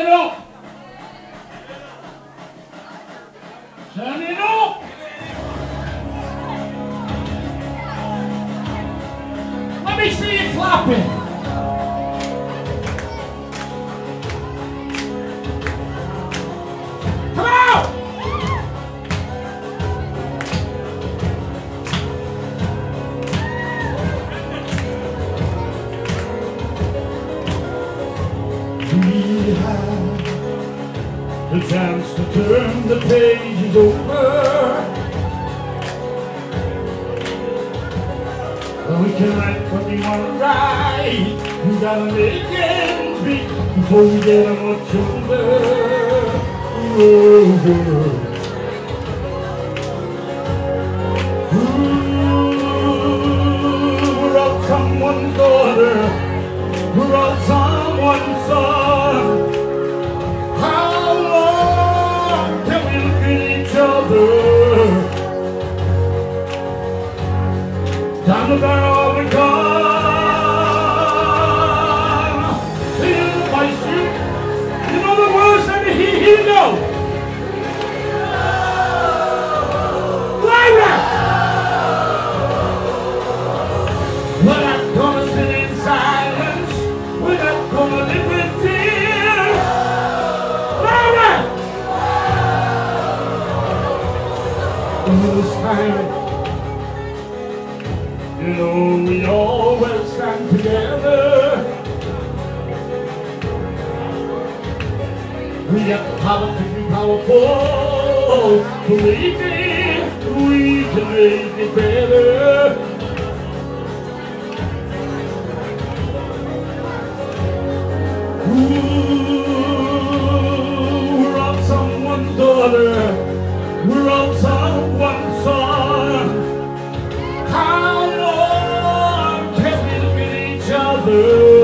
it up. Turn it up. Let me see you clapping. We have the chance to turn the pages over. Well, we can write what we want to write. We gotta make ends meet before we get much older. We're someone's daughter. We're all someone's son. How long can we look at each other? You. Know the words that here, here you This time, know we always stand together. We have the power to be powerful. Believe me, we can make it better. Each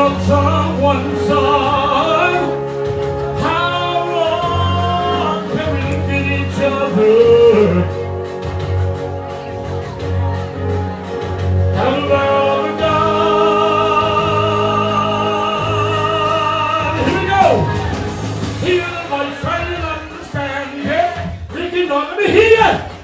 We're someone's. How long can we at each other? Love the God. Here we go. Hear the voice, understand let me hear